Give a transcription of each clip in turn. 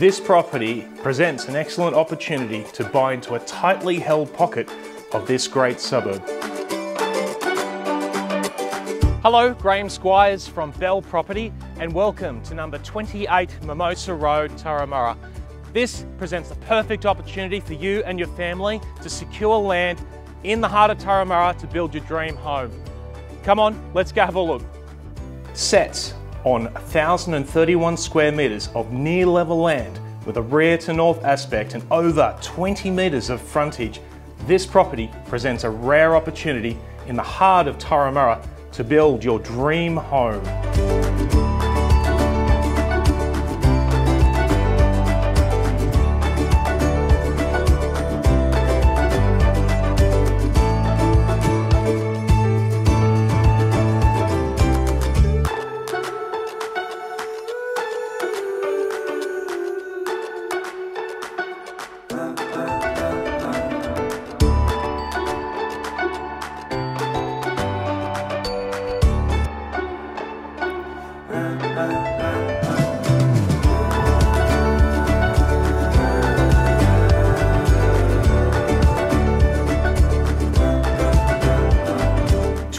This property presents an excellent opportunity to buy into a tightly held pocket of this great suburb. Hello, Graeme Squires from Belle Property and welcome to number 28 Mimosa Road, Turramurra. This presents the perfect opportunity for you and your family to secure land in the heart of Turramurra to build your dream home. Come on, let's go have a look. Sets on 1,031 square metres of near level land with a rear to north aspect and over 20 metres of frontage, this property presents a rare opportunity in the heart of Turramurra to build your dream home.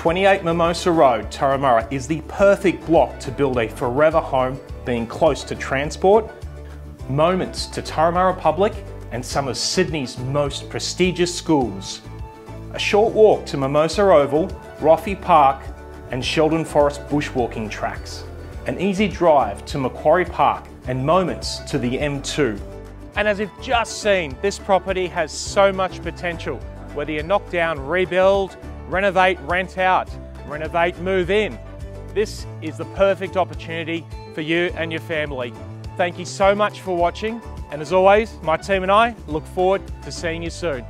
28 Mimosa Road, Turramurra is the perfect block to build a forever home being close to transport, moments to Turramurra Public and some of Sydney's most prestigious schools. A short walk to Mimosa Oval, Roffey Park and Sheldon Forest bushwalking tracks. An easy drive to Macquarie Park and moments to the M2. And as you've just seen, this property has so much potential. Whether you knock down, rebuild, renovate, rent out, renovate, move in. This is the perfect opportunity for you and your family. Thank you so much for watching and as always, my team and I look forward to seeing you soon.